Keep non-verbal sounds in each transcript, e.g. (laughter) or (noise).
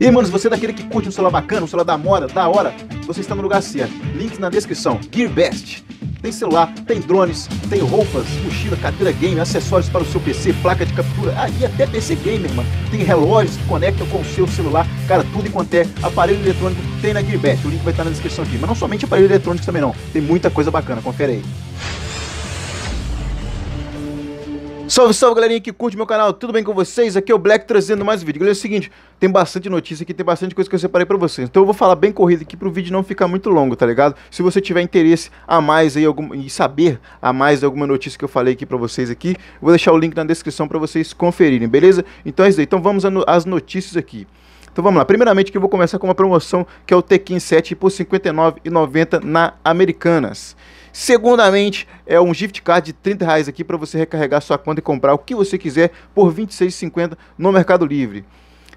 E mano, se você é daquele que curte um celular bacana, um celular da moda, da hora, você está no lugar certo. Links na descrição. GearBest. Tem celular, tem drones, tem roupas, mochila, cadeira game, acessórios para o seu PC, placa de captura, ah, e até PC gamer, mano. Tem relógios que conectam com o seu celular, cara, tudo enquanto é aparelho eletrônico tem na GearBest. O link vai estar na descrição aqui. Mas não somente aparelho eletrônico também não. Tem muita coisa bacana, confere aí. Salve, salve galerinha que curte meu canal, tudo bem com vocês? Aqui é o Black trazendo mais vídeo. Galera, é o seguinte, tem bastante notícia aqui, tem bastante coisa que eu separei pra vocês. Então eu vou falar bem corrido aqui pro vídeo não ficar muito longo, tá ligado? Se você tiver interesse a mais aí, algum, e saber a mais alguma notícia que eu falei aqui pra vocês aqui, vou deixar o link na descrição pra vocês conferirem, beleza? Então é isso aí, então vamos às notícias aqui. Então vamos lá, primeiramente que eu vou começar com uma promoção que é o Tekken 7 por R$ 59,90 na Americanas. Segundamente, é um gift card de 30 reais aqui para você recarregar sua conta e comprar o que você quiser por R$ 26,50 no Mercado Livre.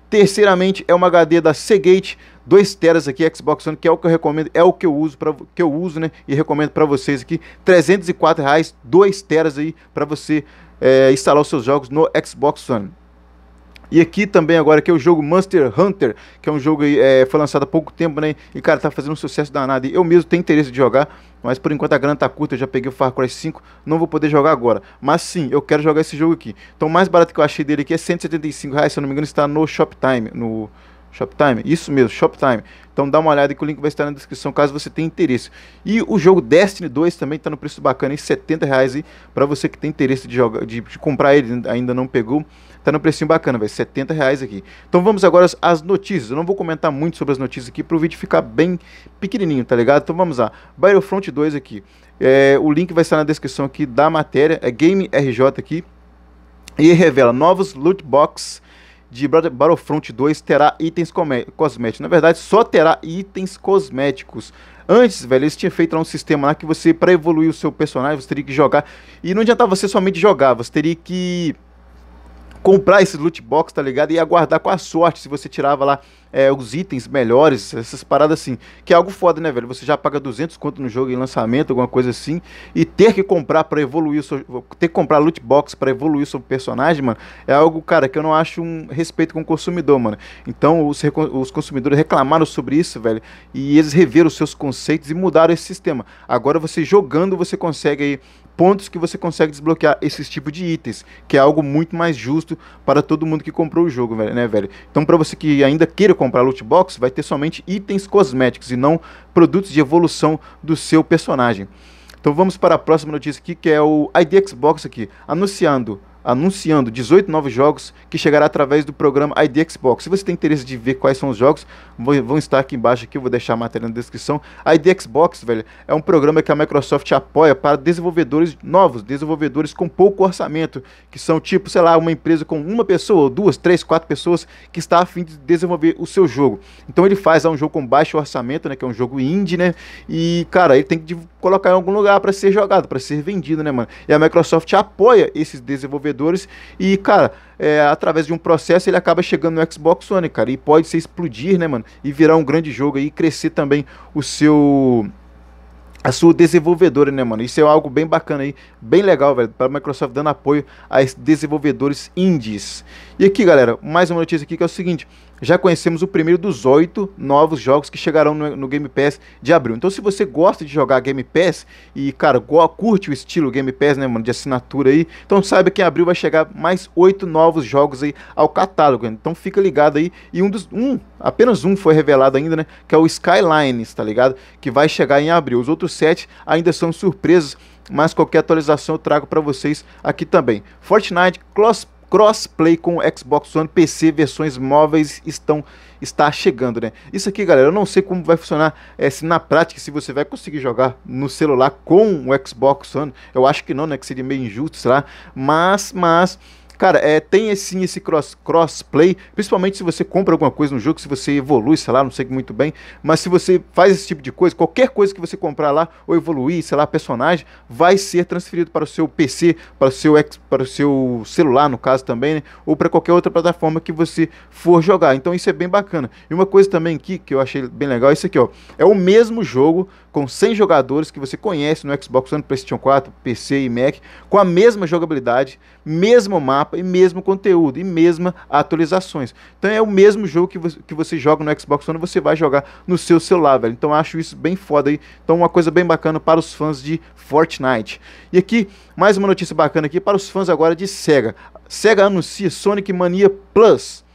Terceiramente, é uma HD da Seagate, 2 teras aqui, Xbox One, que é o que eu recomendo, é o que eu uso, pra, que eu uso né, e recomendo para vocês aqui. 304 reais, 2 teras aí para você é, instalar os seus jogos no Xbox One. E aqui também agora que é o jogo Monster Hunter, que é um jogo aí, é, foi lançado há pouco tempo, né? E cara, tá fazendo um sucesso danado. Eu mesmo tenho interesse de jogar, mas por enquanto a grana tá curta, eu já peguei o Far Cry 5, não vou poder jogar agora. Mas sim, eu quero jogar esse jogo aqui. Então o mais barato que eu achei dele aqui é 175 reais, se eu não me engano, está no Shoptime, no Shoptime, isso mesmo, Shoptime. Então dá uma olhada que o link vai estar na descrição caso você tenha interesse. E o jogo Destiny 2 também está no preço bacana, em 70 reais para você que tem interesse de, jogar, de, de comprar ele, ainda não pegou. Tá no precinho bacana, vai 70 reais aqui. Então vamos agora às, notícias. Eu não vou comentar muito sobre as notícias aqui para o vídeo ficar bem pequenininho, tá ligado? Então vamos lá. Battlefront 2 aqui. É, o link vai estar na descrição aqui da matéria. É Game RJ aqui. E revela novos loot box de Battlefront 2 terá itens cosméticos. Na verdade, só terá itens cosméticos. Antes, velho, eles tinham feito lá um sistema lá que você, para evoluir o seu personagem, você teria que jogar. E não adiantava você somente jogar, você teria que comprar esse loot box, tá ligado? E aguardar com a sorte se você tirava lá é, os itens melhores, essas paradas assim. Que é algo foda, né, velho? Você já paga 200 conto no jogo em lançamento, alguma coisa assim, e ter que comprar para evoluir seu, ter que comprar loot box para evoluir seu personagem, mano, é algo, cara, que eu não acho um respeito com o consumidor, mano. Então, os, os consumidores reclamaram sobre isso, velho, e eles reveram os seus conceitos e mudaram esse sistema. Agora você jogando, você consegue aí pontos que você consegue desbloquear esses tipos de itens, que é algo muito mais justo para todo mundo que comprou o jogo, né, velho? Então, para você que ainda queira comprar loot box, vai ter somente itens cosméticos e não produtos de evolução do seu personagem. Então vamos para a próxima notícia aqui, que é o ID Xbox aqui, anunciando anunciando 18 novos jogos que chegará através do programa ID Xbox. Se você tem interesse de ver quais são os jogos, vão estar aqui embaixo aqui, eu vou deixar a matéria na descrição. ID Xbox, velho, é um programa que a Microsoft apoia para desenvolvedores novos, desenvolvedores com pouco orçamento, que são tipo, sei lá, uma empresa com uma pessoa, duas, três, quatro pessoas que está a fim de desenvolver o seu jogo. Então ele faz um jogo com baixo orçamento, né, que é um jogo indie, né? E, cara, ele tem que colocar em algum lugar para ser jogado, para ser vendido, né, mano? E a Microsoft apoia esses desenvolvedores e, cara, é, através de um processo ele acaba chegando no Xbox One, cara, e pode ser explodir, né, mano, e virar um grande jogo aí e crescer também o seu a sua desenvolvedora, né, mano? Isso é algo bem bacana aí, bem legal, velho, para a Microsoft dando apoio a desenvolvedores indies. E aqui, galera, mais uma notícia aqui que é o seguinte: já conhecemos o primeiro dos oito novos jogos que chegarão no, no, Game Pass de abril. Então, se você gosta de jogar Game Pass e, cara, curte o estilo Game Pass, né, mano, de assinatura aí, então saiba que em abril vai chegar mais oito novos jogos aí ao catálogo. Então, fica ligado aí. E um dos. Um, apenas um foi revelado ainda, né? Que é o Skylines, tá ligado? Que vai chegar em abril. Os outros sete ainda são surpresas, mas qualquer atualização eu trago para vocês aqui também. Fortnite Cross crossplay com Xbox One, PC, versões móveis estão está chegando, né? Isso aqui, galera, eu não sei como vai funcionar é, se na prática se você vai conseguir jogar no celular com o Xbox One. Eu acho que não, né? Que seria meio injusto, sei lá. Mas, mas Cara, é, tem sim esse cross, crossplay, principalmente se você compra alguma coisa no jogo, se você evolui, sei lá, não sei muito bem, mas se você faz esse tipo de coisa, qualquer coisa que você comprar lá ou evoluir, sei lá, personagem, vai ser transferido para o seu PC, para o seu, para o seu celular, no caso também, né? ou para qualquer outra plataforma que você for jogar. Então isso é bem bacana. E uma coisa também aqui que eu achei bem legal é isso aqui, ó. É o mesmo jogo com 100 jogadores que você conhece no Xbox One, PlayStation 4, PC e Mac, com a mesma jogabilidade, mesmo mapa mapa, e mesmo conteúdo, e mesma atualizações. Então é o mesmo jogo que você, que você joga no Xbox One, você vai jogar no seu celular, velho. Então acho isso bem foda aí. Então uma coisa bem bacana para os fãs de Fortnite. E aqui, mais uma notícia bacana aqui para os fãs agora de Sega. Sega anuncia Sonic Mania Plus.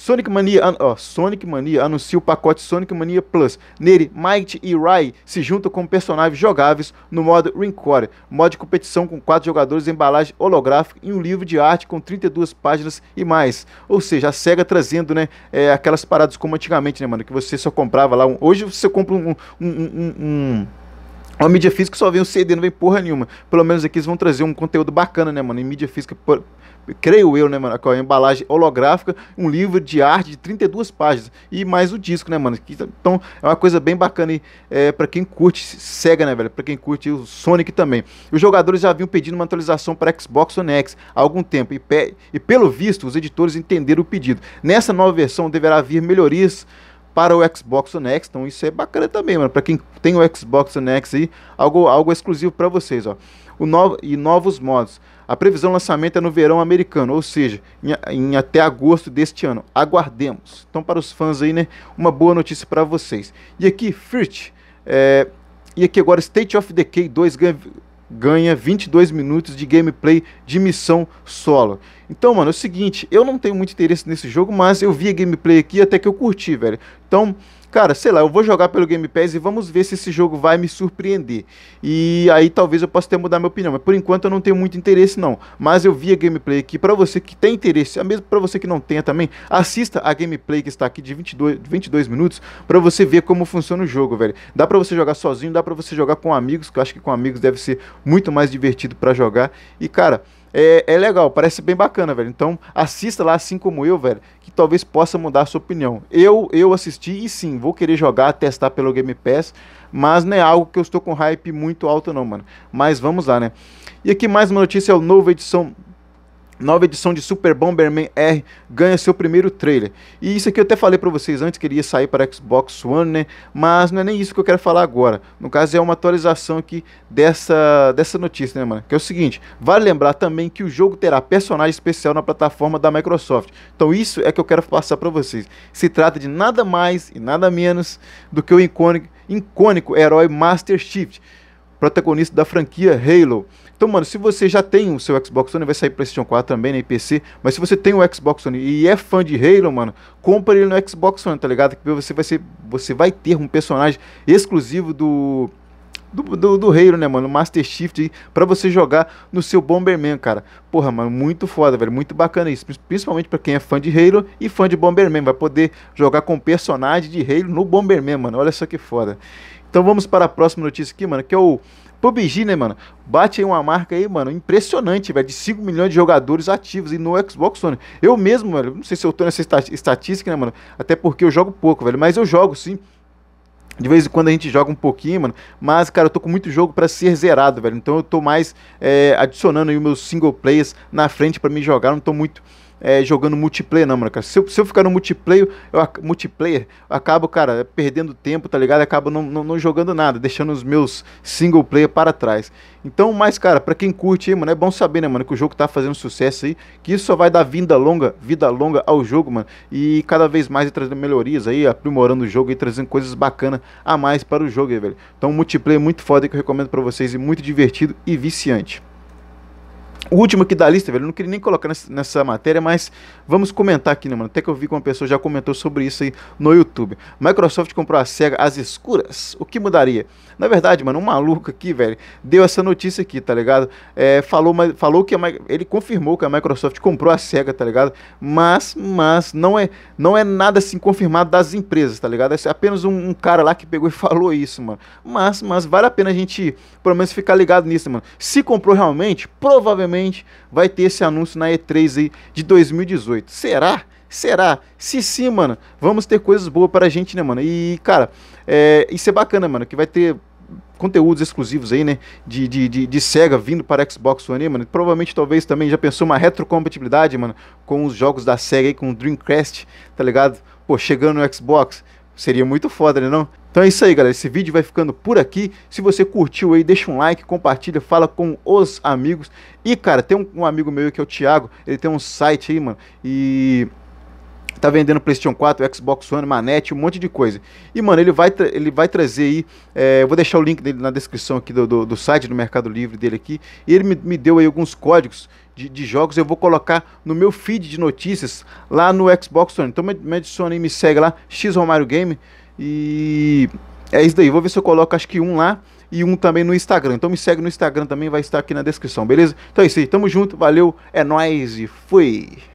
Sonic Mania, ó, Sonic Mania anuncia o pacote Sonic Mania Plus. Nele, Might e Rai se juntam com personagens jogáveis no modo Ringcore, modo de competição com quatro jogadores, embalagem holográfica e um livro de arte com 32 páginas e mais. Ou seja, a SEGA trazendo, né, é, aquelas paradas como antigamente, né, mano, que você só comprava lá. Um, hoje você compra um, um, um, uma mídia física só vem o CD, não vem porra nenhuma. Pelo menos aqui eles vão trazer um conteúdo bacana, né, mano? Em mídia física, por, creio eu, né, mano, com a embalagem holográfica, um livro de arte de 32 páginas e mais o disco, né, mano? Então é uma coisa bem bacana aí é, para quem curte Sega, né, velho? Para quem curte o Sonic também. Os jogadores já haviam pedido uma atualização para Xbox One X há algum tempo e, pe e pelo visto os editores entenderam o pedido. Nessa nova versão deverá vir melhorias para o Xbox One X, então isso é bacana também, mano. Para quem tem o Xbox One X aí, algo, algo exclusivo para vocês, ó. O novo, e novos modos. A previsão lançamento é no verão americano, ou seja, em, em, até agosto deste ano. Aguardemos. Então, para os fãs aí, né, uma boa notícia para vocês. E aqui, First, é, e aqui agora State of Decay 2 ganha, ganha 22 minutos de gameplay de missão solo. Então, mano, é o seguinte, eu não tenho muito interesse nesse jogo, mas eu vi a gameplay aqui até que eu curti, velho. Então, cara, sei lá, eu vou jogar pelo Game Pass e vamos ver se esse jogo vai me surpreender. E aí talvez eu possa até mudar minha opinião, mas por enquanto eu não tenho muito interesse não. Mas eu vi a gameplay aqui, para você que tem interesse, mesmo para você que não tenha também, assista a gameplay que está aqui de 22, 22 minutos, para você ver como funciona o jogo, velho. Dá para você jogar sozinho, dá para você jogar com amigos, que eu acho que com amigos deve ser muito mais divertido para jogar. E cara, é, é legal, parece bem bacana, velho. Então assista lá, assim como eu, velho, que talvez possa mudar a sua opinião. Eu, eu assisti e sim, vou querer jogar, testar pelo Game Pass, mas não é algo que eu estou com hype muito alto não, mano. Mas vamos lá, né? E aqui mais uma notícia, é a nova edição Nova edição de Super Bomberman R ganha seu primeiro trailer. E isso aqui eu até falei para vocês antes que ele ia sair para Xbox One, né? Mas não é nem isso que eu quero falar agora. No caso é uma atualização aqui dessa, dessa notícia, né, mano? Que é o seguinte, vale lembrar também que o jogo terá personagem especial na plataforma da Microsoft. Então isso é que eu quero passar para vocês. Se trata de nada mais e nada menos do que o icônico, icônico herói Master Chief, protagonista da franquia Halo. Então, mano, se você já tem o seu Xbox One, vai sair PlayStation 4 também, né, PC, mas se você tem o Xbox One e é fã de Halo, mano, compre ele no Xbox One, tá ligado? Que você vai ser, você vai ter um personagem exclusivo do do, do, do Halo, né, mano? Master Shift para você jogar no seu Bomberman, cara. Porra, mano, muito foda, velho. Muito bacana isso. Principalmente para quem é fã de Halo e fã de Bomberman. Vai poder jogar com personagem de Halo no Bomberman, mano. Olha só que foda. Então vamos para a próxima notícia aqui, mano, que é o PUBG, né, mano? Bate aí uma marca aí, mano, impressionante, velho, de 5 milhões de jogadores ativos e no Xbox One. Eu mesmo, mano, não sei se eu tô nessa estatística, né, mano? Até porque eu jogo pouco, velho, mas eu jogo sim. De vez em quando a gente joga um pouquinho, mano. Mas, cara, eu tô com muito jogo para ser zerado, velho. Então eu tô mais é, adicionando aí os meus single players na frente para me jogar. Não tô muito é, jogando multiplayer, não, mano, cara. Se eu, se eu ficar no multiplayer, eu, multiplayer, eu acabo, cara, perdendo tempo, tá ligado? Eu acabo não, não, não, jogando nada, deixando os meus single player para trás. Então, mas, cara, pra quem curte aí, mano, é bom saber, né, mano, que o jogo tá fazendo sucesso aí, que isso só vai dar vida longa, vida longa ao jogo, mano, e cada vez mais trazendo melhorias aí, aprimorando o jogo e trazendo coisas bacanas a mais para o jogo aí, velho. Então, multiplayer muito foda que eu recomendo para vocês e muito divertido e viciante. O último aqui da lista, velho, eu não queria nem colocar nessa, matéria, mas vamos comentar aqui, né, mano? Até que eu vi que uma pessoa já comentou sobre isso aí no YouTube. Microsoft comprou a SEGA às escuras. O que mudaria? Na verdade, mano, um maluco aqui, velho, deu essa notícia aqui, tá ligado? É, falou, falou que a, ele confirmou que a Microsoft comprou a SEGA, tá ligado? Mas, mas não é, não é nada assim confirmado das empresas, tá ligado? É apenas um, um cara lá que pegou e (laughs) falou isso, mano. Mas, mas vale a pena a gente, pelo menos, ficar ligado nisso, mano. Se comprou realmente, provavelmente vai ter esse anúncio na E3 aí de 2018. Será? Será? Se sim, mano, vamos ter coisas boas para a gente, né, mano? E, cara, é, isso é bacana, mano, que vai ter conteúdos exclusivos aí, né? De, de, de, de, Sega vindo para Xbox One, mano. Provavelmente, talvez também já pensou uma retrocompatibilidade, mano, com os jogos da Sega aí, com o Dreamcast, tá ligado? Pô, chegando no Xbox. Seria muito foda, né não? Então é isso aí, galera. Esse vídeo vai ficando por aqui. Se você curtiu aí, deixa um like, compartilha, fala com os amigos. E, cara, tem um, um amigo meu que é o Thiago. Ele tem um site aí, mano. E tá vendendo PlayStation 4, Xbox One, Manete, um monte de coisa. E, mano, ele vai, ele vai trazer aí. É, eu vou deixar o link dele na descrição aqui do, do, do, site do Mercado Livre dele aqui. E ele me, me deu aí alguns códigos de, de, jogos. Eu vou colocar no meu feed de notícias lá no Xbox One. Então me, me adiciona e me segue lá, X Romário Game. E é isso daí. Vou ver se eu coloco acho que um lá e um também no Instagram. Então me segue no Instagram também, vai estar aqui na descrição, beleza? Então é isso aí, tamo junto, valeu, é nóis e fui!